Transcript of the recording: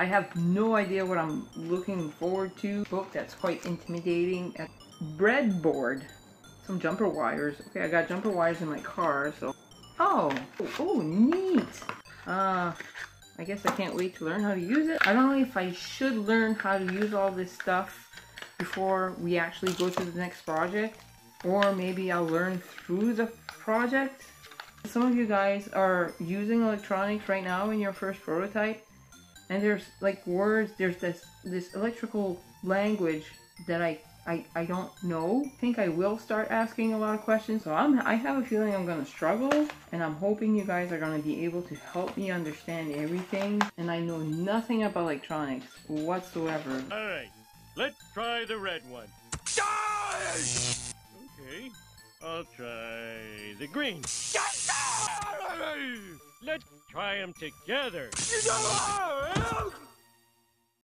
I have no idea what I'm looking forward to. Book that's quite intimidating. A breadboard. Some jumper wires. Okay, I got jumper wires in my car, so... Oh! Oh, neat! Uh, I guess I can't wait to learn how to use it. I don't know if I should learn how to use all this stuff before we actually go to the next project. Or maybe I'll learn through the project. Some of you guys are using electronics right now in your first prototype. And there's like words, there's this, this electrical language that I I, I don't know. I think I will start asking a lot of questions. So I'm, I have a feeling I'm going to struggle. And I'm hoping you guys are going to be able to help me understand everything. And I know nothing about electronics whatsoever. Alright, let's try the red one. Okay, I'll try the green. Let's try them together.